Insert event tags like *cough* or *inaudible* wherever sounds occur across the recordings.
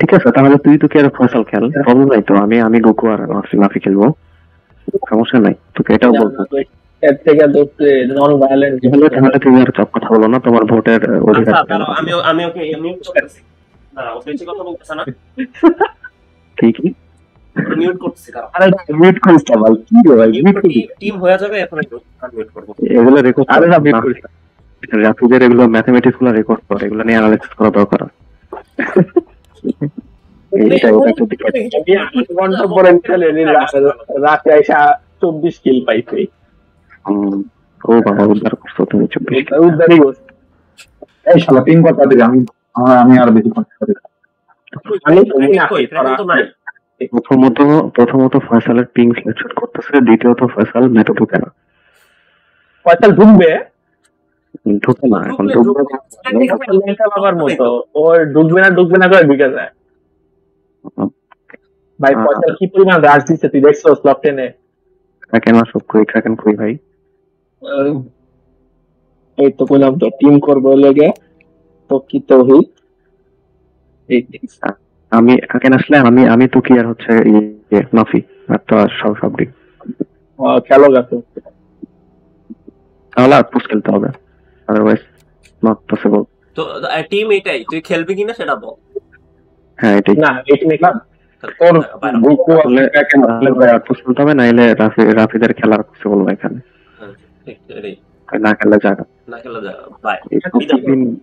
ঠিক আছে। তাহলে তুই তো কি আর ফয়সাল খেল প্রবলেম নাই তো আমি আমি গোকু আর মাফি খেলব। সমস্যা নাই তোকে এটাও বলব। এর থেকে নন ভায়োলেন্ট তাহলে তুমি আর সব কথা বলো না তোমার ভোটের অধিকার। আচ্ছা আমি আমি ওকে না। ঠিক কি? মিউট করতেছি আরে মিউট করিস না ভাই। কি রে ভাই টিম হয়ে যাবে এখন একটু মিউট এগুলো রেকর্ড আরে না মিউট করিস। রাফিদের এগুলো ম্যাথমেটিক্সগুলো রেকর্ড কর এগুলো নিয়ে অ্যানালাইসিস করা দরকার। এটা ওটা একটু দিকে ঘণ্টা পরে খেলে রাতে আইসা চব্বিশ কিল পাইছে। ও বাবা উদ্ধার করছ তুমি চব্বিশ উদ্ধারই এই শালা পিন কথা দিবি আমি আমি আর বেশি প্রথমত প্রথমত ফয়সালের পিং সিলেকশন করতেছে দ্বিতীয়ত ফয়সাল মেথড ঢুকে না। ফয়সাল ঢুকবে ঢুকে না এখন বাবার মতো ও ঢুকবে না ঢুকবে না করে ঢুকে যায়। ভাই। ফয়সাল কি পরিমাণ রাশ দিচ্ছে তুই দেখছ স্লট টেনে ক্রাকেন ক্রাকেন ভাই? এই তো কইলাম তো টিম করব লেগে তো কি তো হি আমি আসলে আমি আমি তো কি আর হচ্ছে ইয়ে মাফি আর তো আর সব সব দিক খেলো গেছে তাহলে আটপুস খেলতে হবে। আদারওয়াইজ নট পসিবল তো টিম এটাই তুই খেলবি কিনা সেটা বল। হ্যাঁ এটাই। না এই টিমে কি তোর আসলে খেলতে হবে? নাইলে রাফি রাফিদের খেলার পসিবল না এখানে। না জায়গা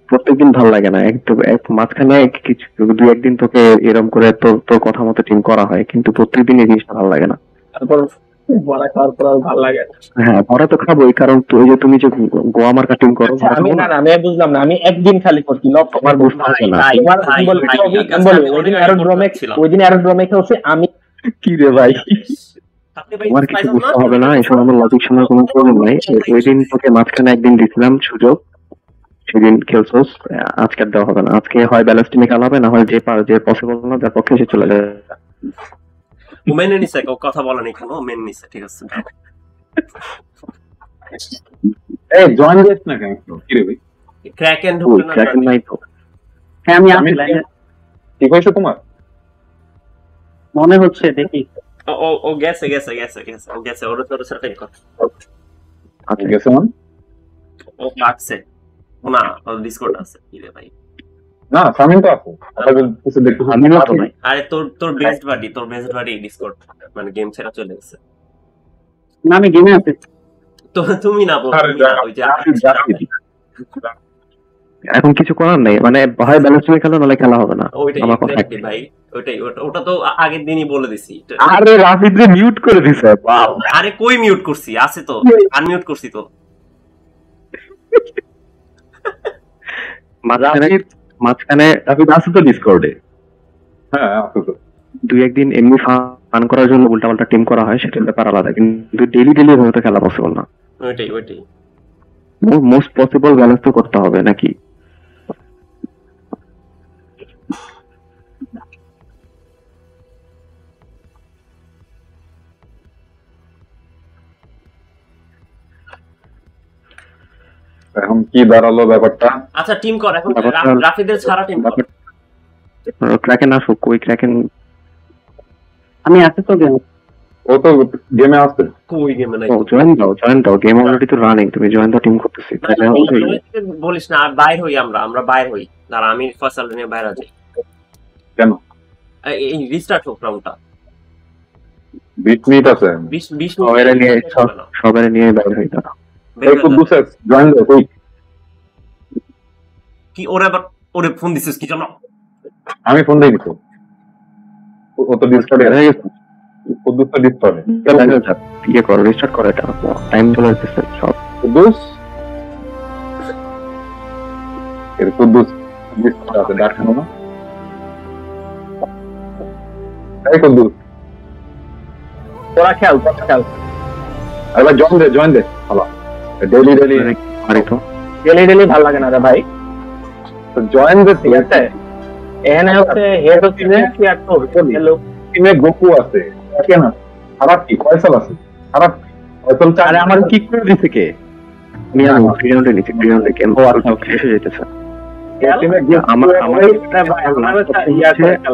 প্রত্যেকদিন ভালো লাগে না। এক মাঝখানে কিছু দু একদিন তোকে এরকম করে তোর তোর কথা মতো টিম করা হয় কিন্তু প্রত্যেকদিন এই জিনিসটা ভালো লাগে না। তারপর বড়া খাওয়ার পর আর ভালো লাগে হ্যাঁ পরে তো খাবোই কারণ তুই যে তুমি যে গোয়া টিম করো আচ্ছা, আমি না আমি বুঝলাম না আমি একদিন খালি করছি লক্ষ তোমার বুঝতে হচ্ছে না। তোমার ওই দিন অ্যারোড্রোমে। ওই দিন অ্যারোড্রোমে হচ্ছে আমি কি রে ভাই? তোমার কিছু বুঝতে হবে না এসব আমার লজিক শোনার কোনো প্রয়োজন নাই। ওই দিন তোকে মাঝখানে একদিন দিছিলাম সুযোগ সেদিন খেলছোস আজকে আর দেওয়া হবে না। আজকে হয় ব্যালেন্স টিমে খেলা হবে না হয় যে পার যে পসিবল না যার পক্ষে সে চলে যাবে। ও মেনে নিছে কেউ কথা বলেনি কোনো? ও মেনে নিছে ঠিক আছে। এই জয়েন দিস না কেন? কি রে ভাই? না নাই তো হ্যাঁ আমি লাইনে। ঠিক তোমার? মনে হচ্ছে দেখি। ও- ও ও গেছে গেছে গেছে গেছে ও গেছে ওর তোর সাথে কথা আচ্ছা। মান? ও কাটছে। ও না ডিসকর্ড আছে। কি রে ভাই? না তো আছে। কিছু দেখতে তো নাই আরে তোর তোর বেস্ট বাডি তোর বেস্ট বাডি ডিসকর্ড মানে গেম ছেড়ে চলে গেছে। না আমি গেমে আছি। তো তুমি না বল এখন কিছু করার নেই। মানে হয় ব্যালেন্স টিমে খেলো নাহলে খেলা হবে না। আমার কথা ভাই ওইটাই। ওটা- তো আগের দিনই বলে দিছি। আরে রাফিদ রে মিউট করে দিছে। আরে কই মিউট করছি? আছে তো। আনমিউট করছি তো। মাঝখানে মাঝখানে রাফিদ আছে তো ডিসকর্ডে হ্যাঁ আছে তো। দুই একদিন এমনি ফান করার জন্য উল্টা পাল্টা টিম করা হয় সেটা ব্যাপার আলাদা কিন্তু ডেলি ডেলি এভাবে তো খেলা পসিবল না। ওইটাই ওইটাই। মোস্ট পসিবল ব্যালেন্স তো করতে হবে নাকি? এখন কি দাঁড়াল ব্যাপারটা? আচ্ছা টিম কর এখন রাফিদের ছাড়া টিম কর। ক্র্যাকেন আসুক ওই ক্র্যাকেন আমি আছি তো গেমে ও তো গেমে আছে কই গেমে নাই ও জয়েন দাও জয়েন দাও। গেম অলরেডি তো রানিং তুমি জয়েন দাও টিম করতেছি। বলিস না আর বাইর হই আমরা আমরা বাইর হই। দাঁড়া আমি ফসল নিয়ে বাইরে যাই কেন? এই- রিস্টার্ট হোক রাউন্ডটা বিট মিট আছে। বিশ বিশ সবাই নিয়ে সব সবাই নিয়ে বাইরে হয়ে দাও হয়ে কুদ্দুস যা। জয়েন দে কি ওরে আবার ওরে ফোন দিছিস কি জন্য আমি ফোন দিছি। ও- তো ডিসকর্ডে হয়ে গেছে। কুদ্দুস তো ডিসকর্ডে ইয়ে করো রিস্টার্ট করো এটা। টাইম চলে যাচ্ছে সব। কুদ্দুস এর কুদ্দুস ডিসকর্ডে আছে ডাকছো না এই কুদ্দুস তোরা খেল তোরা খেল। আরে জয়েন দে জয়েন দে। ভালো ডেইলি ডেইলি পারি ডেলি ডেলি ভালো লাগে না রে ভাই। জয়েন দে ঠিক আছে। এখানে হচ্ছে হেড হচ্ছে যে কি একটা লোক টিমে গোকু আছে কেন? খারাপ কি? কয়সাল আছে খারাপ কি? কয়সাল আরে আমার কিক করে দিছে কে? টিমে গিয়ে আমার আমার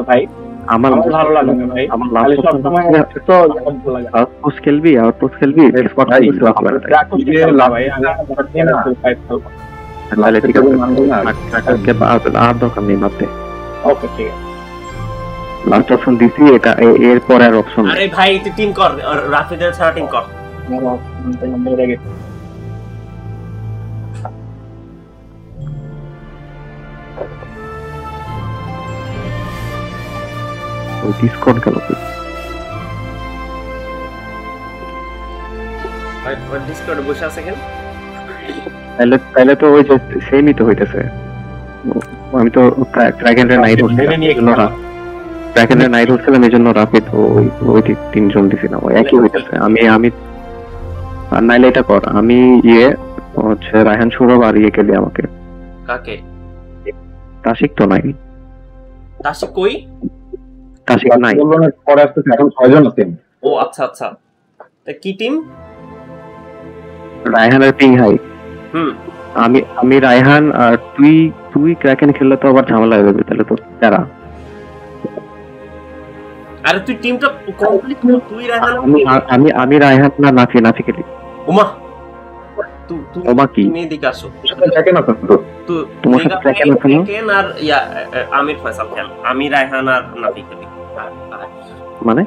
ভাই। আমার ভালো লাগে না ভাই। আমার লাস্ট সব সময় তো লাগে আউটপোস্ট খেলবি আউটপোস্ট স্কট ভাই, ভাই তাহলে ঠিক আছে মানবো না। আজকে আর- দরকার নেই ওকে ঠিক আছে। লাস্ট অপশন দিছি এটা এ- এরপর আর অপশন আরে ভাই তুই টিম কর আর রাফিদের ছাড়া টিম কর। আমার মরে গেছে। ডিসকর্ড গেল কই? ডিসকর্ডে বসে আছে কেন? তাহলে তাহলে তো ওই যে সেমই তো হইতেছে। আমি তো ট্র্যাকেন্ডের নাইট মেনে নিয়ে নাইট উঠছিলাম এই জন্য রাপিড ওই ওই তিনজন দিছিলাম ওই একই হইতেছে। আমি আমি আর নাইলে এটা কর আমি ইয়ে হচ্ছে রায়হান সৌরভ আর ইয়ে গেলি আমাকে? কাকে? তাসিক তো নাই। তাসি কই? তাসিক নাই। পরে আসতেছে এখন ছয়জন আছে। ও আচ্ছা আচ্ছা। তা কি টিম রায়হানের পিং হাই হুম। আমি আমি রায়হান আর তুই তুই ক্র্যাকেন খেললে তো আবার ঝামেলা হয়ে যাবে তাহলে তো তারা আরে তুই টিমটা কমপ্লিট তুই রাহান আমি আমি আমি রায়হান না নাফি নাফি খেলি। ওমা! তুই তুই ওমা কি? তুমি এদিকে আসো। দেখেন আছে তো? তুই তোমার সাথে ট্র্যাকেন আছে না? আর ইয়া আমির ফয়সাল খেল। আমি রায়হান আর নাফি খেলি। মানে?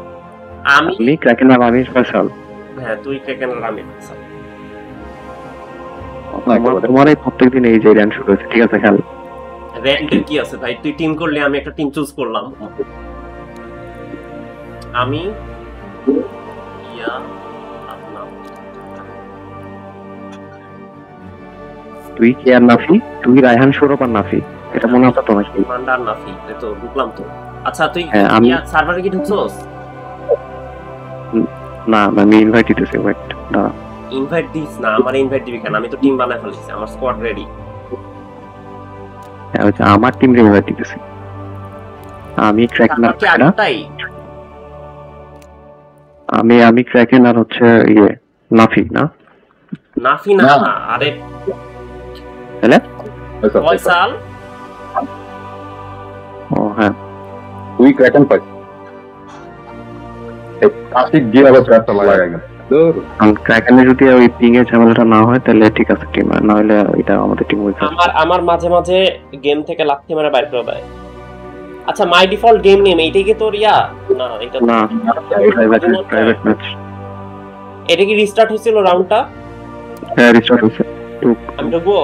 আমি? আমি ক্র্যাকেন আর আমি ফয়সাল হ্যাঁ তুই ট্র্যাকেন আর আমির ফয়সাল তোমার এই প্রত্যেকদিন এই যে র্যান শুরু হয়েছে ঠিক আছে খেল র্যান্ডের কি আছে ভাই? তুই টিম করলে আমি একটা টিম চুজ করলাম। আমি ইয়া তুই কে আর নাফি? তুই রায়হান সৌরভ আর নাফি। এটা মনে হতো তোমার কি? মান্ডার নাফি এই তো ঢুকলাম তো। আচ্ছা তুই হ্যাঁ, আমি- সার্ভারে কি ঢুকছোস? না আমি ইনভাইট দিতেছি ওয়েট দাঁড়া। ইনভাইট দিস না আমার ইনভাইট দিবি কেন? আমি তো টিম বানায় ফেলেছি আমার স্কোয়াড রেডি হচ্ছে আমার টিম ইনভাইট দিতেছি। আমি ক্র্যাকেন না আমি আমি ক্র্যাকেন আর হচ্ছে ইয়ে নাফি না? নাফি না। আরে পয়সা। ও হ্যাঁ। তুই ক্র্যাকেন পাইছিস এই কাশিক আবার প্যাসটা লাগাই গেল। দূর যদি ওই পিং এর ঝামেলাটা না হয় তাহলে ঠিক আছে টিম না হলে এটা আমাদের টিম উইক আমার আমার মাঝে মাঝে গেম থেকে লাথি মারা বাইর করে দেয়। আচ্ছা মাই ডিফল্ট গেম নেম এইটাই কি তোর ইয়া? না এটা না প্রাইভেট প্রাইভেট ম্যাচ এটা কি রিস্টার্ট হয়েছিল রাউন্ডটা হ্যাঁ রিস্টার্ট হয়েছে। আমি ঢুকবো?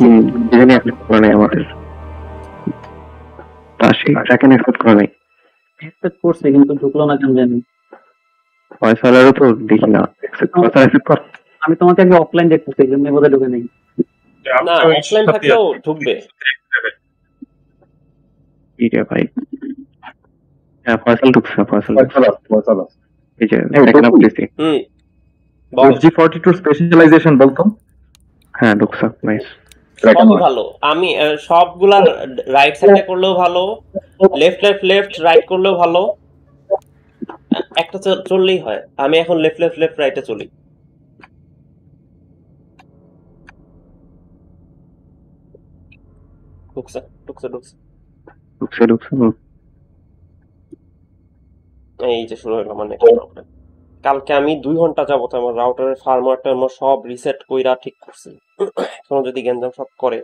হুম, জানি আপনি করে আমাদের। তা সেই ট্র্যাকেন এক্সপেক্ট করে নাই এক্সপেক্ট করছে কিন্তু ঢুকলো না কেন জানি ফয়সালেরও তো দেখি না ফয়সাল accept কর। আমি তোমাকে আগে অফলাইন দেখতেছি এই জন্য বোধহয় ঢুকে নেই না অফলাইন থাকলেও ঢুকবে এই রে ভাই হ্যাঁ ফয়সাল ঢুকছে ফয়সাল ঢুকছে। পয়সা লাস, পয়সা লাস। এই যে এই, second up ঢুকু। দিছি। হুম বল জি ফর্টি টু স্পেশালাইজেশন বলতো হ্যাঁ ঢুকছে নাইস সবই ভালো। আমি আহ, সবগুলার রাইট সাইডে করলেও ভালো লেফট লেফট লেফট রাইট করলেও ভালো। একটা চললেই হয়। আমি এখন লেফট লেফট লেফট রাইটে চলি। ঢুকছে ঢুকছে ঢুকছে। ঢুকছে ঢুকছে এই যে শুরু হলো নেট প্রবলেম কালকে আমি দুই ঘণ্টা যাবত আমার রাউটারের ফার্মওয়্যার টার্মওয়্যার সব রিসেট কইরা ঠিক করছি। এখনও যদি গেঞ্জাম সব করে।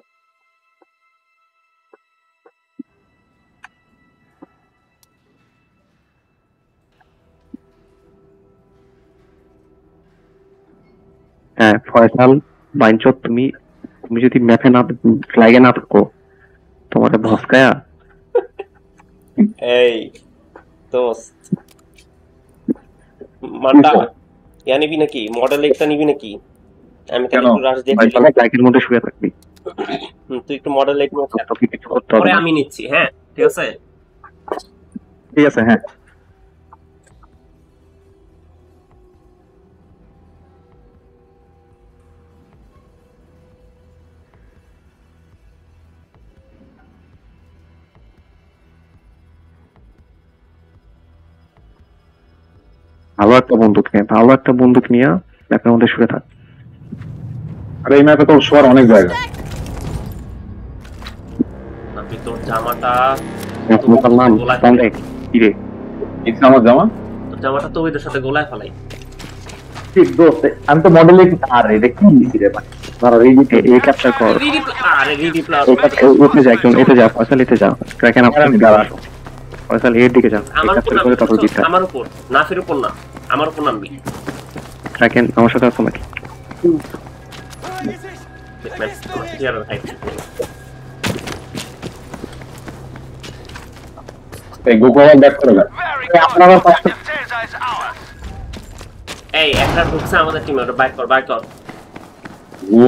হ্যাঁ ফয়সাল বাইনচত তুমি তুমি যদি ম্যাপে না ফ্লাইগে না থাকো তোমার ভস্কায়া *laughs* এই দোস্ত। মান্ডা। ইয়া নিবি নাকি? মডেল একটা নিবি নাকি? আমি তাহলে কেন? একটু রাশ দিয়ে মধ্যে শুয়ে থাকবি। তুই একটু মডেল এইট নিয়ে আমি নিচ্ছি হ্যাঁ? ঠিক আছে? ঠিক আছে হ্যাঁ। ভালো একটা বন্দুক নিয়ে ভালো একটা বন্দুক নিয়ে ম্যাপের মধ্যে শুয়ে থাক। আর এই ম্যাপে তো শোয়ার অনেক জায়গা। আপনি তোর জামাটা নাম সন্দেহ কি রে? ইচ্ছে আমার জামা? তোর জামাটা তো ওইদের সাথে গোলায় ফেলাই। ঠিক দোস্ত আমি তো মডেলে আর এটা কি দিছি রে ভাই? ধরো এই যে এ ক্যাপচার কর আরে রিডি প্লাস উঠে যা একজন এতে যা ফয়সাল এতে যা। আমি। ফয়সাল এর দিকে যা। আমার উপর আমার নাফের উপর না। আমার উপর নামবি। ট্র্যাকেন আমার সাথে আসো নাকি? এই ব্যাক করে না আপনারা পাশে এই একটা ঢুকছে আমাদের টিমে ওটা বাইক কর বাইক কর। ও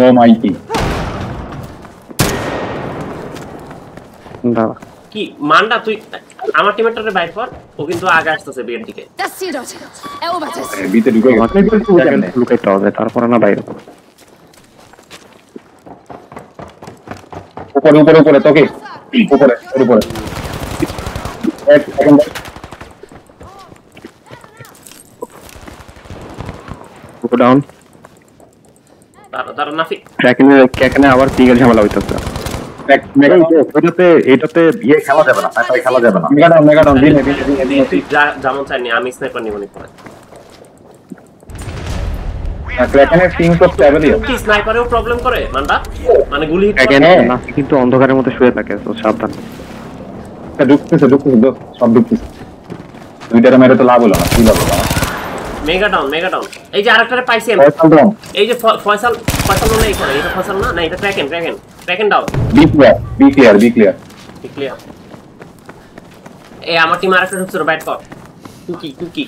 দাঁড়া। কি মান্ডা তুই আমার টিমেরটারে বাইক কর ও কিন্তু আগে আসতেছে বিয়ের দিকে ঢুকে লুকাইতে হবে তারপরে না বাইরে উপরে উপরে উপরে তোকে। উপরে উপরে। এক সেকেন্ড গো ডাউন দাঁড়া দাঁড়া নাফি। ট্র্যাকেনে ট্র্যাকেনে আবার পিগের ঝামেলা হইতেছে। এটাতে এটাতে খেলা যাবে না তাই খেলা যাবে না। মেগাডাউন মেগাডাউন দিনে দিনে দিনে দিনে। তুই যা যেমন চাইনি আমি স্নাইপার নিব নি পরে। ক্র্যাকেনের টিম তো ট্রাভেলিও কি স্নাইপারেও প্রবলেম করে মান্ডা মানে গুলি hit করে? না কিন্তু অন্ধকারের মধ্যে শুয়ে থাকে তো সাবধান। ঢুকতেছে ঢুকতেছে সব ঢুকতেছে। দুইটারে মেরে তো লাভ হলো না কি লাভ হলো না? মেগা ডাউন মেগা ডাউন এই যে আরেকটারে পাইছি আমি। এই যে ফয়সাল ফয়সাল না এখানে এটা ফয়সাল না? না এটা ট্র্যাকেন ট্র্যাকেন ট্র্যাকেন down be clear be clear be clear clear এই আমার টিম আরেকটা ঢুকছে বাইট কর কুকি কুকি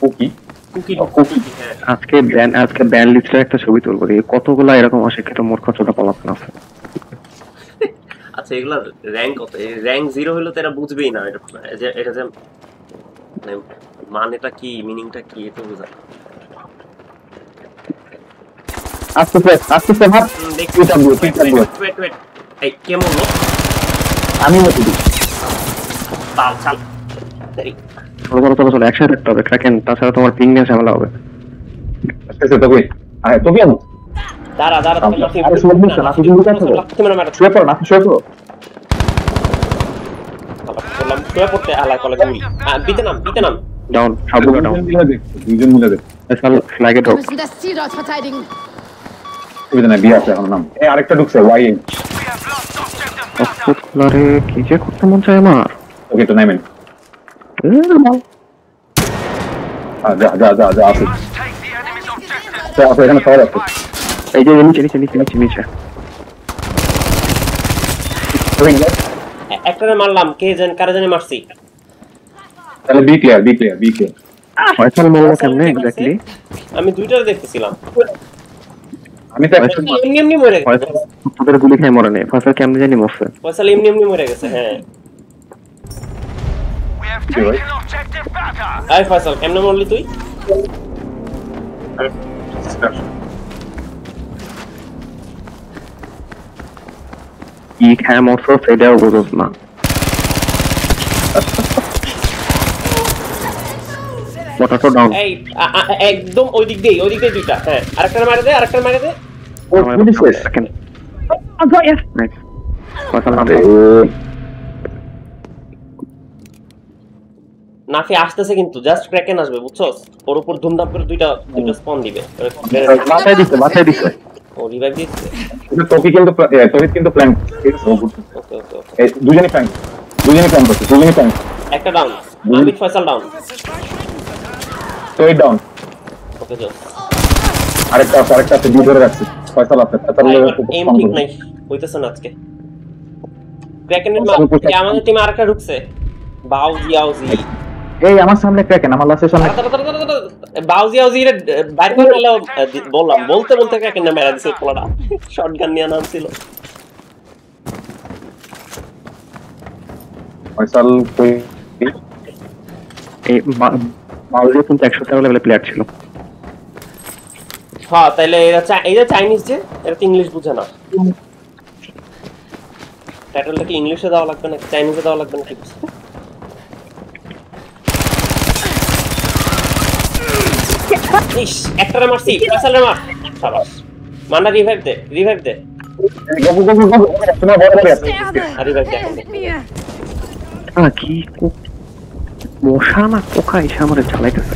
কুকি কুকি ও, কুকি। হ্যাঁ। আজকে ব্যান আজকে ব্যান লিস্টের একটা ছবি তুলবো। রে কতগুলা এরকম অশিক্ষিত মূর্খ ছোটা পলাপন আছে? আচ্ছা এগুলা র্যাঙ্ক কত? র্যাঙ্ক জিরো হলে তো এরা বুঝবেই না এটা যে- এটা যে মানে মানেটা কি মিনিংটা কি এটা বোঝা। আস্তে আস্তে আস্তে আস্তে ভাব। হুম, দেখি তুই থাকব, তুই থাকব। ওয়েট ওয়েট এই কেমন লোক আমি মতো দিই তাল চাল। চলো চলো চলো চলো একসাথে থাকতে হবে ট্র্যাকেন তাছাড়া তোমার পিং নিয়ে ঝামেলা হবে। আস্তে আস্তে তোকে আরে তোকে আনো দাঁড়া দাঁড়া লাফি আরে, শুয়ে পড়ছে না, শুয়ে পড়ছে না। লাফি মেরে মারা শুয়ে পড় না শুয়ে পড়ো। বললাম শুয়ে পড়তে বিতে নাম বিতে নাম। ডাউন সবগুলো ডাউন দুজন মিলে দেখো দুজন মিলে দেখো। ফয়সাল ফ্ল্যাগে Wir ঢোক müssen das Ziel dort verteidigen. সুবিধা নাই বিয়ে আছে এখন নাম। এই আরেকটা ঢুকছে ওয়াই অস্ট্রেলারে কি যে করতে মন চায় আমার? ওকে তো নাইমেন যা যা যা যা আছে যা, এখানে সবাই আছে এই যে নিচে নিচে নিচে নিচে নিচে। এ- মারলাম কে জান কারে জানি মারছি? তাহলে B clear B clear B clear Faisal মরলো কেমনে ঠিক আছে। এক্স্যাক্টলি আমি দুইটারে দেখতেছিলাম। আমি তো এখন এমনি এমনি মরে গেছে। ফয়সাল তোদের গুলি খেয়ে মরে নেই। ফয়সাল কেমনে জানি মরছে। ফয়সাল এমনি এমনি মরে গেছে হ্যাঁ। কি ভাই? আয় ফয়সাল কেমনে মরলি তুই? কি খায় মরছো সেটাও বুঝোস না। পটাটো ডাউন এই একদম ওই দিক দিয়ে ওই দিক দিয়ে দুইটা। হ্যাঁ আরেকটারে মারে দে আরেকটারে মারে দে। ও পুলিশ শেষ সেকেন্ড ফয়সাল নাম নাফি আসতেছে কিন্তু জাস্ট ক্র্যাকেন আসবে বুঝছস? ওর উপর ধুমধাম করে দুইটা দুইটা স্পন দিবে। মাথায় দিচ্ছে মাথায় দিচ্ছে ও রিভাইভ দিচ্ছে কিন্তু তোকে কিন্তু তোকে কিন্তু প্ল্যান ওকে ওকে ওকে এই দুজনই প্ল্যান দুজনই প্ল্যান করছে দুজনই প্ল্যান একটা ডাউন নাবিক ফয়সাল ডাউন এই ডাউন ওকে যাও আরেকটা আছে আরেকটা আছে দিয়ে ধরে ফয়সাল আছে ফয়সাল এম ঠিক নাই হইতেছে না আজকে। ক্র্যাকেনের মা এই আমাদের টিমে আরেকটা ঢুকছে। বাউজি আউজি এই আমার সামনে ক্র্যাকেন আমার লাস্টের সামনে। বাউজি আউজি রে বাইরে করে গেলেও, বললাম বলতে বলতে ক্র্যাকেন না মেরা দিছে পোলাটা। শটগান নিয়ে নাম ছিল ফয়সাল কই এই মাউজে কিন্তু একশো তেরো লেভেলের প্লেয়ার ছিল। হ্যাঁ তাইলে এরা যে চাইনিজ যে এরা তো ইংলিশ বুঝে না টাইটেলটা কি ইংলিশে দেওয়া লাগবে না চাইনিজে দেওয়া লাগবে না ঠিক আছে ইস একটারে মারছি ফয়সালের মার। সাবাস। মান্ডা রিভাইভ দে রিভাইভ দে! আরে ভাই কি কো- মশা না পোকা এসে আমার জ্বালাইতেছে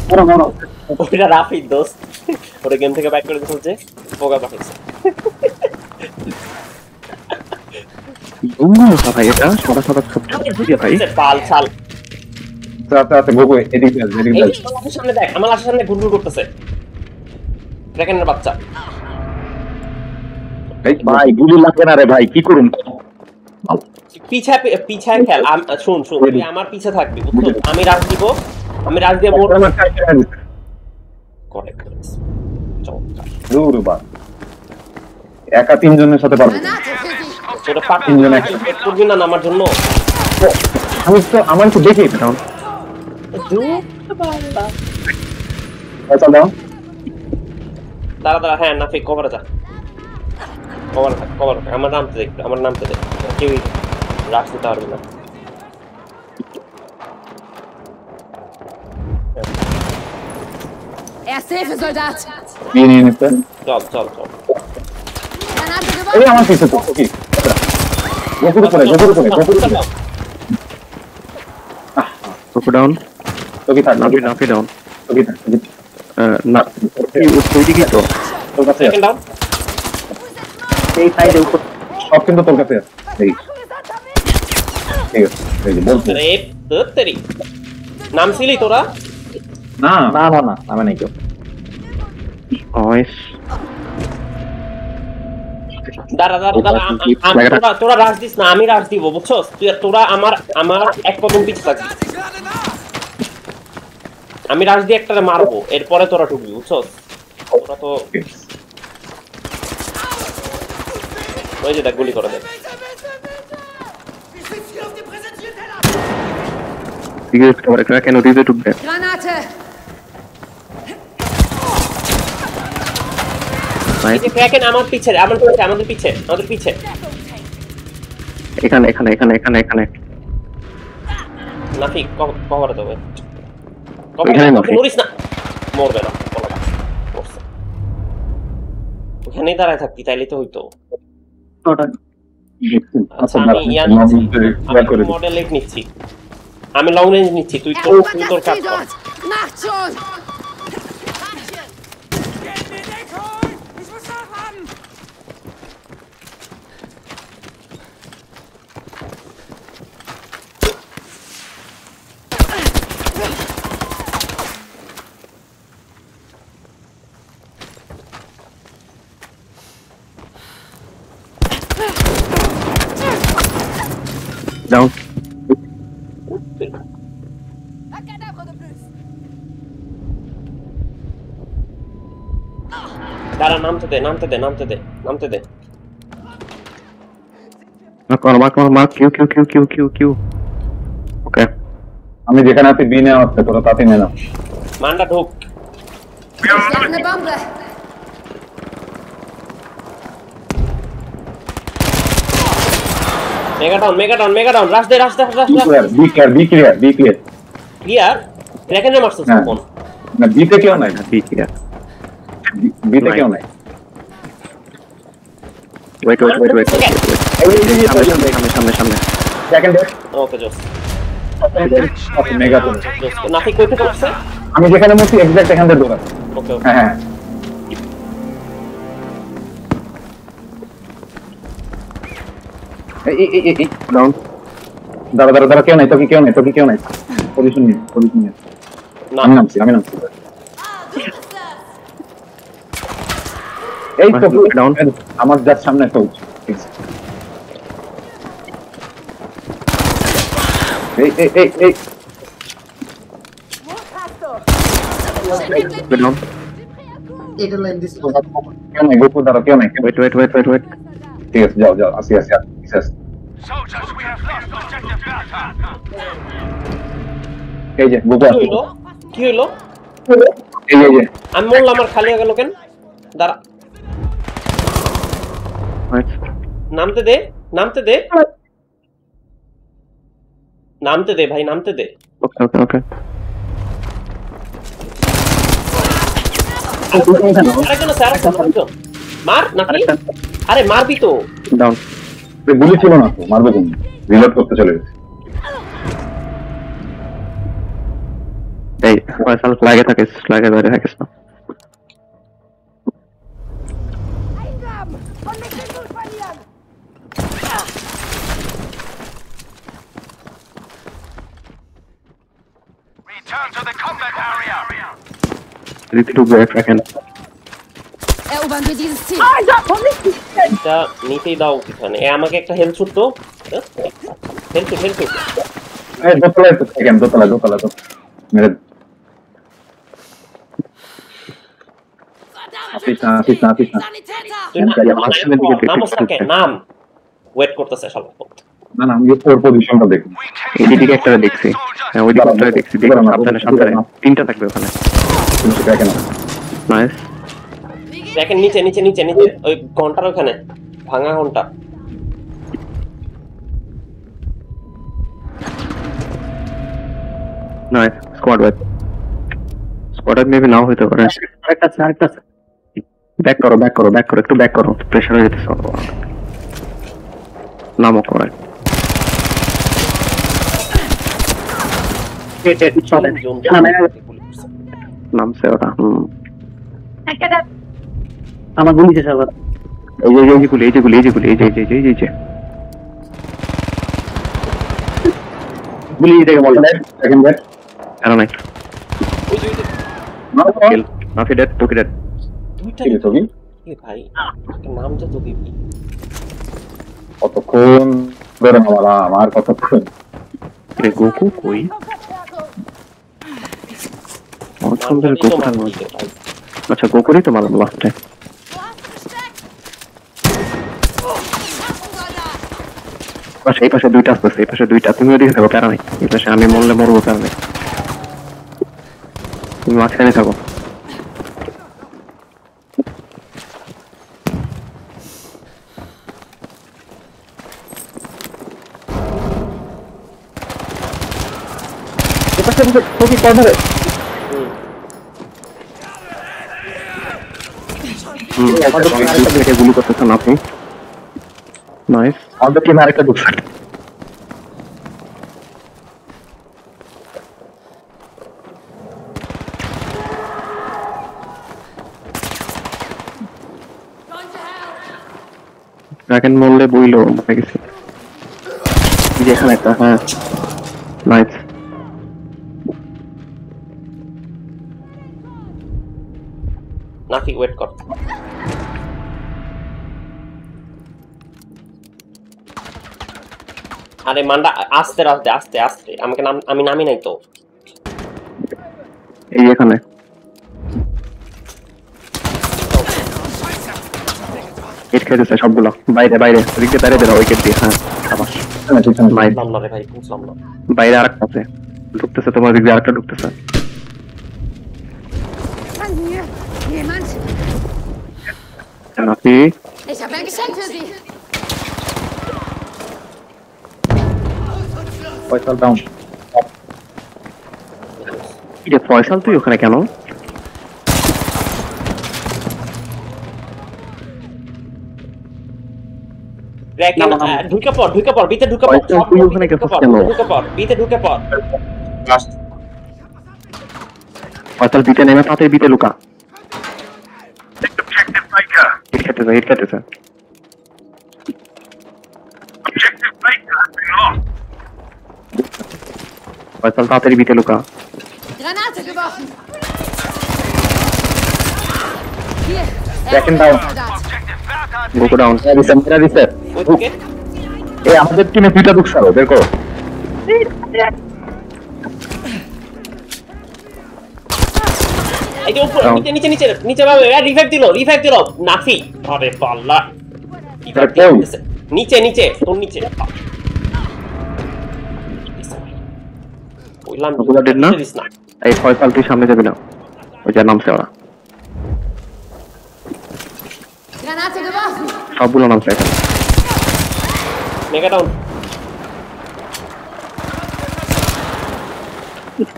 ওইটা রাফির দোস্ত। ওটা গেম থেকে ব্যাক করে দিয়েছে পোকা পাঠাইছে। লুঙ্গু মশা ভাই এটা সাদা সাদা বুঝিয়ে ভাই। পাল ছাল। আচ্ছা আচ্ছা এদিকে এদিকে সামনে দেখ আমার সামনে ঘুরঘুর করতেছে। ড্রাগনের বাচ্চা। এই ভাই গুলি লাগবে না রে ভাই কি করুন পিছা পিছায় খেল শুন শুন তুই আমার পিছে থাকবি বুঝছ? আমি রাজ দিব আমি রাজ দিয়ে মোট করেক্ট চমৎকার। একা তিনজনের সাথে পারব। পার্টি তিনজন একসাথে। করবি না আমার জন্য? আমি তো আমার তো দেখি দাও দাঁড়া দাঁড়া হ্যাঁ নাফিক কভারে যা। কভার কভার আমার নামতে দেখ আমার নামতে দেখ। কেউই রাখ দিতে পারবে না Erste Hilfe, Soldat! নিয়ে নিয়ে নিতে চল চল চল Granate এই geworfen! আমার পিছে তো কি গপুর উপরে গপুর উপরে গপুর উপরে পোকো ডাউন তো কি থাক নাফি নাফি ডাউন তো কি থাক তো কি থাক। না এই ওই দিকেই তো তোর কাছে আছে। সেকেন্ড ডাউন এই সাইডে উপর সব কিন্তু তোর কাছে আছে এই ঠিক আছে এই যে তেরি নামছিলি তোরা না না না না আমি নাই কেউ ভয়েস দাঁড়া দাঁড়া দাঁড়া আম- আম- আম- তোরা তোরা রাজ দিস না আমি রাজ দিব বুঝছস তুই তোরা আমার আমার এক কদম পিছ থাকবি আমি দিয়ে একটারে মারবো এরপরে তোরা ঢুকবি বুঝছস তোরা তো ওই যে দেখ গুলি করে দেখ। ক্র্যাকেন আমার পিছে আমার পিছে আমাদের পিছে আমাদের পিছে এখানে এখানে এখানে এখানে এখানে নাফি কভার দেবে ওইখানে নাফি। মরিস না মরবে না বলো না। মরছে। ওখানেই দাঁড়ায় থাকতি তাইলে তো হইতো আচ্ছা আমি ইয়া মডেল লেট নিচ্ছি আমি লং রেঞ্জ নিচ্ছি তুই তোর তুই Erobert তোর das কাজ Ziel কর dort! Macht schon! ডাউন নামতে দে নামতে দে নামতে দে নামতে দে। মার্ক মার মার্ক মার Q Q Q Q Q Q. Okay. আমি যেখানে আছি বি নেওয়া হচ্ছে তোরা তাতে নে না। মানটা ঢুক। Ich leg eine Bombe! Mega down mega down mega down rush দে রাশ দে। রাশ বি দে clear B clear B clear B clear clear ক্র্যাকেনে মারছিস। কোন না বিতে কেউ নাই ঠিক আছে বিতে কেউ নাই। ওয়েট ওয়েট ওয়েট ওয়েট সামনে সামনে সামনে সামনে সেকেন্ড ওকে জোস মেগা তো জোস কই থেকে আসছে আমি যেখানে বলছি এক্সাক্ট এখান থেকে দৌড়া ওকে ওকে হ্যাঁ হ্যাঁ। এই এই এই ডাউন দাঁড়া দাঁড়া দাঁড়া কেউ নাই তোকে কেউ নাই তোকে কেউ নাই। পজিশন নিয়ে পজিশন নিয়ে। না। আমি নামছি আমি নামছি। এই তো Down. আমার জাস্ট সামনে একটা উঠছে ঠিক এই এই এই এই। ডাউন কেউ নাই গোপু দাঁড়া কেউ নাই wait wait wait wait wait ঠিক আছে যাও যাও আসি আসি আসি আসি এই যে গোপু কি এই যে আমি বললাম আমার খালি হয়ে গেল কেন? দাঁড়া। নামতে দে নামতে দে। নামতে দে ভাই নামতে দে। ওকে ওকে ওকে মার নাকি? আরে মারবি তো। ডাউন গুলি ছিল না তো মারবো তুমি রিলোড করতে চলে গেছে। এই ফয়সাল ফ্ল্যাগে থাকিস ফ্ল্যাগে বাইরে থাকিস না। এটা নিতেই দাও এ আমাকে একটা শুট তো। শুট শুট দোতলায় তো দোতলায় দোতলায় তো। মেরে না- এই আমার সামনের দিকে দেখে নামস থাকে দেখতে। নাম। ওয়েট করতেছে সব না না আমি ওর পজিশনটা দেখি। এদিকে একটা দেখছি। হ্যাঁ ওই দিকে একটা দেখছি দেখো সাবধানে সাবধানে তিনটা থাকবে ওখানে। কেন দেখেন নিচে নিচে নিচে নিচে। ওই ঘণ্টার ওখানে ভাঙা ঘণ্টা। নয় squad wise squad wise maybe now হইতে পারে। আরেকটা আছে আরেকটা আছে। ব্যাক করো ব্যাক করো ব্যাক করো একটু ব্যাক করো। প্রেশার হয়ে যেতেছে। নামও করে নামছে ওটা হুম আমার গুলি শেষ এই যে এই যে গুলি এই যে গুলি এই যে গুলি এই যে এই যে এই যে, গুলি থেকে বল। সেকেন্ড ব্যাট কেন নাই কিল নাফি টুকি ডেড দুইটা ঠিক এ ভাই নামটা তো দিবি। কতক্ষণ ধরে আর কতক্ষণ? রে গোকু কই? অনেকক্ষণ ধরে আচ্ছা গোকুরই তো মারলাম লাস্টে পাশে এই পাশে দুইটা আসতেছে এই পাশে দুইটা। তুমি ওদিকে থাকো প্যারা নাই। এই পাশে আমি মরলে মরবো প্যারা নাই। তুমি মাঝখানে থাকো। হুম, এই থেকে গুলি করতেছেন আপনি নাইস আমাদের টিমে আরেকটা ঢুকছে ড্রাগন মরলে বইলো মরে গেছে এই যে এখানে একটা হ্যাঁ নাইস নাকি ওয়েট কর আরে মান্ডা আস্তে আস্তে আস্তে আস্তে। আমাকে নাম আমি নামি নাই তো। এই এখানে। হিট খেতেছে সবগুলো। বাইরে বাইরে। ওদিকে বাইরে বেরো উইকেট দিয়ে। হ্যাঁ আবার বাইরে। আরেকটা আছে। ঢুকতেছে তোমার দিক দিয়ে আরেকটা ঢুকতেছে। Ich habe ein Geschenk für Sie. পয়সা ডাউন কি ফয়সাল তুই ওখানে কেন। ঢুকে পড় ঢুকে পড় বিতে ঢুকে পড় ঢুকে পড়, কেন? ঢুকে পড় বিতে ঢুকে পড়। ফয়সাল বিতে নেমে তাতে বিতে লুকা। হিট হিট ফয়সাল তাড়াতাড়ি বিতে লুকা Granate geworfen. Hier. Second গোকো ডাউন দিছে মেরা দিছে এই আমাদের টিমে দুইটা ঢুকছে আরও বের করো এই যে উপর নিচে নিচে নিচে নিচে ভাবে রিভাইভ দিল রিভাইভ দিল নাফি আরে পাল্লা নিচে নিচে তোর নিচে না? এই ফয়সাল তুই সামনে যাবি না। ওই যে নামছে ওরা। সবগুলো নামছে এখানে। মেগা ডাউন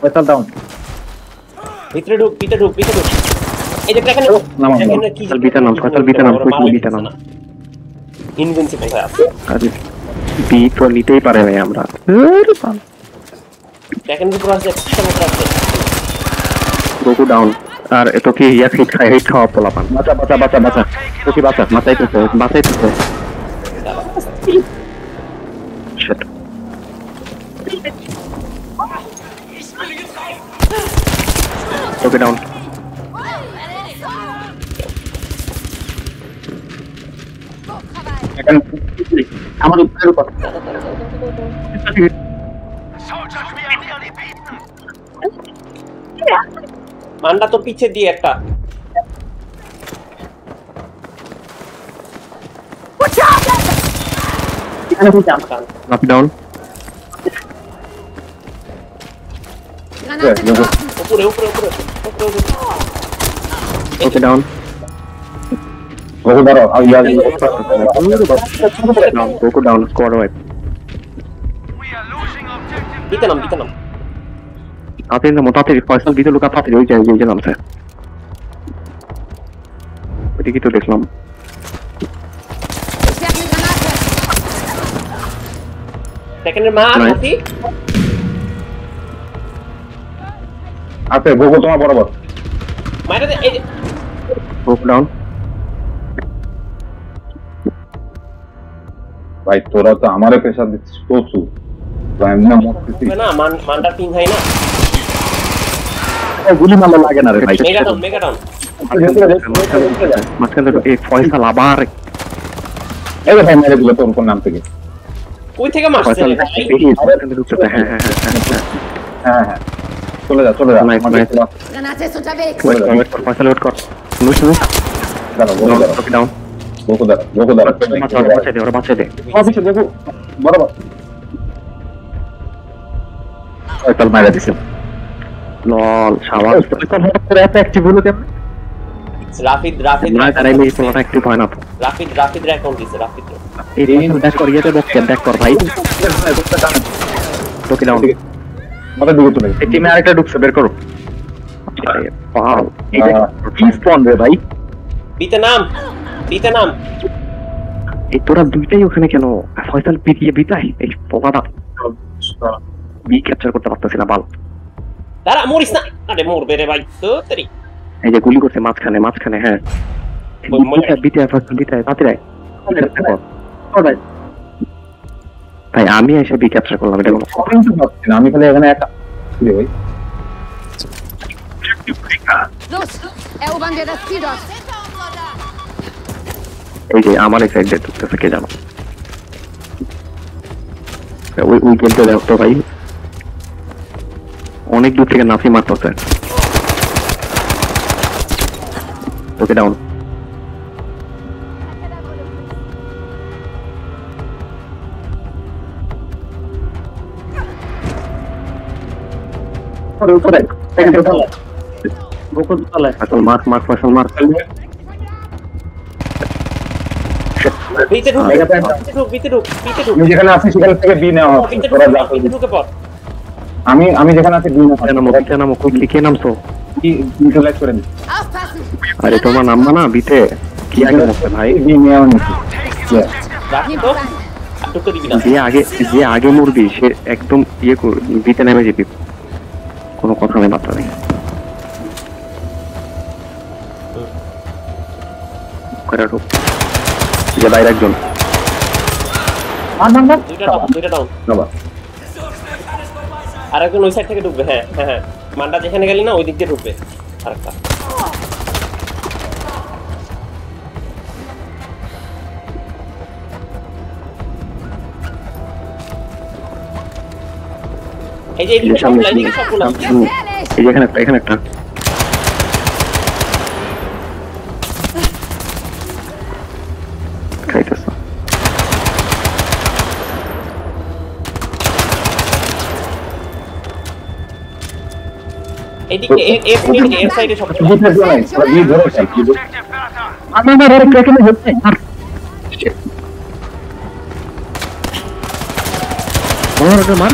পয়সা ডাউন ভিতরে ঢুক ভিতরে ঢুক ভিতরে ঢুক। এই যে এখানে নামাও, নামাও। এখানে কি কয়তাল বিটা নাম, কয়তাল বিটা নাম, কয়তাল বিটা নাম। ইনভিনসিবল হয়ে আছে। আর বি তো নিতেই পারে নাই আমরা। উপর উপর গোকু ডাউন আর এত কি ইয়া হিট খাই হিট খাওয়া পোলাপান। বাঁচা বাঁচা বাঁচা বাঁচা। কি বাঁচা? বাঁচাইতেছে বাঁচাইতেছে Shit. আমার উপরের উপর। মানটা তো পিছে দিয়ে একটা। আপ ডাউন উপরে উপরে উপরে উপরে উপরে ওকে ডাউন বহু ধরো আর down down squad wipe We are losing objective. দিতে নাম দিতে নাম ওই ওইদিকে তো দেখলাম. সেকেন্ডের মা Nice. হাতি আছে বহু তোমার বরাবর। মাইরা দে এই যে গোকু ডাউন ভাই তোরা তো আমারে প্রেশার দিচ্ছিস প্রচুর। না মান মানটা পিন হয় না। গুলি মারলে লাগে না রে ভাই। মেগা ডাউন মেগা ডাউন মাঝখানে এই ফয়সাল আবার এই ভাই মেরে দিল তোর কোন নাম থেকে? কই থেকে মারছে? হ্যাঁ হ্যাঁ হ্যাঁ হ্যাঁ হ্যাঁ হ্যাঁ। হ্যাঁ চলে যা চলে যা। Nice, আমাদের nice. class- Granate ওয়েট কর ফয়সাল ওয়েট কর। নুস নুস দাঁড়াও, ওকে ডাউন বহু দাঁড়াও, বহু দাঁড়াও। বাঁচা বাঁচা দে ওরা বাঁচা দে। অফিসে বহু, বরাবর। ফয়সাল মাইরা দিছে। লল শাবাশ এত অ্যাক্টিভ হলো কেন রাফিদ রাফিদ না তারাইলে এই তোমার অ্যাক্টিভ হয় না রাফিদ রাফিদ অ্যাকাউন্ট দিছে রাফিদ। এই ব্যাক কর ইয়েতে বক্স ব্যাক কর ভাই। ওকে ডাউন মাথার দিকে তুলে। এই টিমে আরেকটা ঢুকছে বের করো। আরে বাল কি স্পন রে ভাই। বিতে নাম বিতে নাম। এই তোরা দুইটাই ওখানে কেন? ফয়সাল পিটিয়ে বিতাই? এই পোকাটা বি ক্যাপচার করতে পারতেছি না বাল। দাঁড়া মরিস না আরে মরবে রে ভাই তো তেরি এই যে গুলি করছে মাঝখানে মাঝখানে হ্যাঁ ওই মনে- বিটায় বিটায় ফয়সাল বিটায় তাড়াতাড়ি আয়। ভাই আমি এসে বি ক্যাপচার করলাম এটা কোনো আমি তো পাচ্ছি না, আমি খালি এখানে একটা কি রে ভাই? Los, erobern wir das Ziel dort. এই যে আমার এই সাইড দিয়ে ঢুকতেছে কে জানো ওই ওই গেমটা দেখো তো ভাই অনেক দূর থেকে নাফি মারতেছে। ওকে ডাউন ফসল মার্ক মার্ক ফসল মার্ক বিতে ঢুক জায়গাটা একটা- বিতে ঢুক বিতে ঢুক বিতে ঢুক আমি যেখানে আছি সেখান থেকে বি নেওয়া হচ্ছে। বিতে তোরা ঢুক যা বিতে করবি। ঢুকে পড়। আমি আমি যেখানে আছি নেওয়া কে নামো কে নামো কই কে নামছো ইউটিলাইজ করে দিচ্ছি Aufpassen! আরে তোমার নাম না বিতে কি আগে মরছে ভাই নেওয়া নিচ্ছি Yeah. রাখি তো rein. দিবি না যে আগে যে আগে মরবি সে একদম ইয়ে কর বিতে নেমে যেবি কোনো কথা নেই বার্তা নেই করে ঢুক। যে বাইরে একজন দুইটা ডাউন দুইটা ডাউন আবার। আর একজন ওই সাইড থেকে ঢুকবে হ্যাঁ হ্যাঁ হ্যাঁ। মানটা যেখানে গেলি না ওই দিক দিয়ে ঢুকবে। আরেকটা। এই যে এদিকে সামনে সবগুলা এদিকে সবগুলা হুম। এই যে এখানে একটা এখানে একটা। খাইতেছে এদিকে এ- এ- এদিকে এর সাইডে সবগুলা বি থাকবে ধরে- আর হচ্ছে মার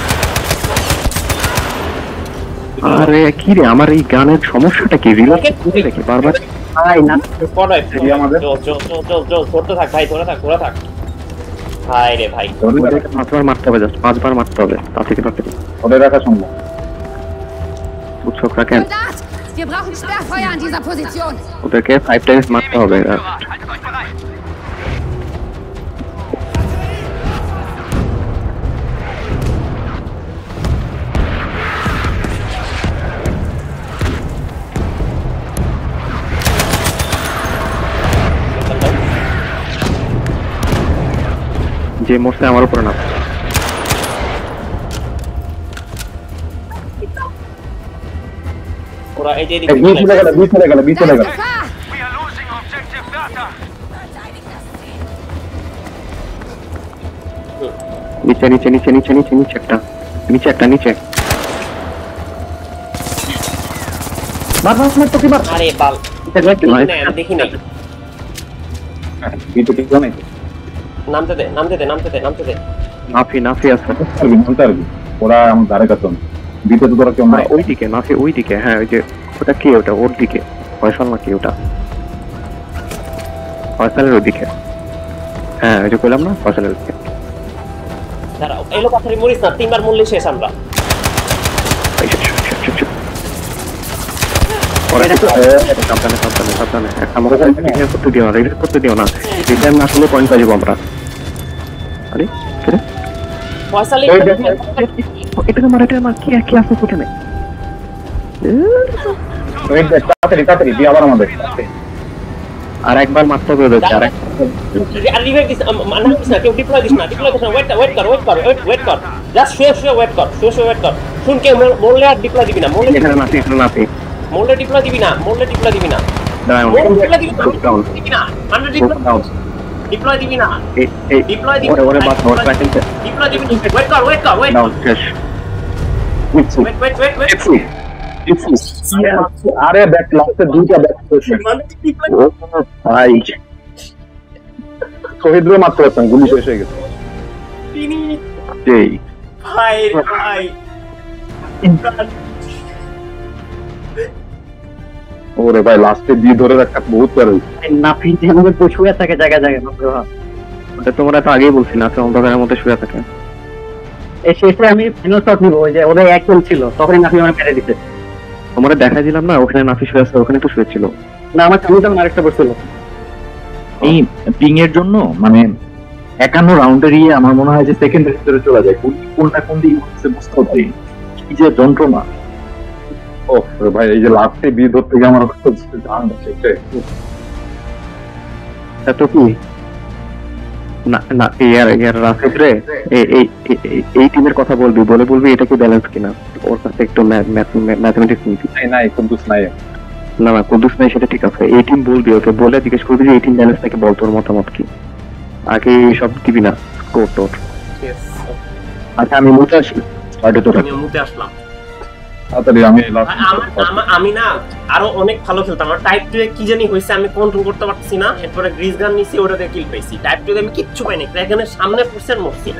মার। আরে কি রে আমার এই গানের সমস্যাটা কি? রিলোড করে রেখে বারবার। আই না। পড়াই আমাদের- চল চল চল চল ধরতে থাক ভাই ধরে থাক ধরে থাক। ভাই রে ভাই। পাঁচবার মারতে হবে জাস্ট পাঁচবার মারতে হবে তা থেকে তাতে ধরে রাখা সম্ভব। উৎসব রাখেন Soldat! Wir brauchen Sperrfeuer an dieser Position. ওদেরকে ফাইভ টাইমস মারতে হবে যে মরছে আমার উপরে না ওরা এই যে বি চলে গেল বি চলে গেল বি চলে গেল নিচে নিচে নিচে নিচে নিচে নিচে একটা নিচে একটা নিচে মার মার মার তোকে মার আরে বাল দেখি আমি দেখি নাই বি তো ঠিক জানাই নামতে দে নামতে দে নামতে দে নামতে দে নাফি নাফি আছে বলতে পারবি ওরা আমার কাছে বিতে তো তোরা কেউ না নাই। ওই দিকে নাফি ওই হ্যাঁ ওই যে ওটা কি ওটা? ওর দিকে। ফয়সাল নাকি ওটা? ফয়সালের ওই দিকে হ্যাঁ ওই যে বললাম না ফয়সালের ওই দিকে দাঁড়াও এলো পাথারি মরিস না তিনবার মরলে শেষ আমরা। সাবধানে সাবধানে সাবধানে। আমাকে করতে দিও না করতে দিও না। না পয়েন্ট পাই যাব আমরা। আরে কে রে? ফয়সালি এই দেখো। এটাকে মার এটা মার কি কি আছে কোথায় ওয়েট দেখ তাড়াতাড়ি তাড়াতাড়ি দিয়ে আবার আমাদের আর একবার মারতে হবে ওদেরকে আর এক- আর রিভাইভ দিস আম- না দিস না কেউ ডিপ্লয় দিস না ডিপ্লয় দিস না ওয়েট ওয়েট কর ওয়েট কর ওয়েট ওয়েট কর জাস্ট শুয়ে শুয়ে ওয়েট কর শুয়ে শুয়ে ওয়েট কর শুন কেউ মর- মরলে আর ডিপ্লয় দিবি না মরলে এখানে নাচি এখানে নাচি মরলে ডিপ্লয় দিবি না মরলে ডিপ্লয় দিবি না দাঁড়াও মরলে ডিপ্লয় দিবি না ডাউন দিবি না। হান্ড্রেড ডিপ্লয় ডাউন ডিপ্লয় দিবি না। এই এই ডিপ্লয় দিবি ওরে ওরে বাস ওর প্যাকেট ডিপ্লয় দিবি ওয়েট কর ওয়েট কর ওয়েট ডাউন শেষ বুঝছি ওয়েট ওয়েট ওয়েট ওয়েট আরে ব্যাক লাস্টে দুইটা ব্যাক ও ভাই। শহীদরে মারতে পারতাম গুলি শেষ হয়ে গেছে। তিনি ভাই রে ভাই। ওরে ভাই লাস্টে দিয়ে ধরে রাখা বহুত আমাদের শুয়ে থাকে বাপরে বাপ। ওটা তোমরা তো আগেই বলছি না অন্ধকারের মধ্যে শুয়ে থাকে। এই শেষে আমি ফাইনাল শট নিবো ওই যে ওদের এক গোল ছিল তখনই নাফি আমার মেরে দিতে তোমরা দেখাই দিলাম না ওখানে নাফি শুয়ে আছে ওখানে তো শুয়েছিল না আমার সামনে তখন আরেকটা বসছিল এই পিং এর জন্য মানে একান্ন রাউন্ডের ইয়ে আমার মনে হয় যে সেকেন্ডের ভিতরে চলে যায় কোন কোনটা কোন দিকে হচ্ছে বুঝতে পারছি কি যে যন্ত্রণা। ও ভাই এই যে লাস্টে বিয়ে ধরতে গিয়ে আমার এত কি? না না ইয়ার ইয়ার রাফিক রে এই এই এই- এই টিমের কথা বলবি বলে বলবি এটা কি ব্যালেন্স কিনা? ওর কাছে একটু ম্যাথমেটিক্স নিবি নাই নাই কুদ্দুস নাই। না না কুদ্দুস নাই সেটা ঠিক আছে। এই টিম বলবি ওকে বলে জিজ্ঞেস করবি যে এই টিম ব্যালেন্স নাকি বল তোর মতামত কি? আগে সব দিবি না স্কোর তোর। আচ্ছা আমি মুতে আসি। আমি মুতে আসলাম। তাড়াতাড়ি আমি না আরও অনেক ভালো খেলতাম। আমার টাইপ টু কি জানি হয়েছে আমি কন্ট্রোল করতে পারছি না। এরপরে গ্রিস গান নিছি ওটাতে কিল পাইছি। টাইপ টু আমি কিচ্ছু পাইনি। এখানে সামনে পড়ছে আর মরছি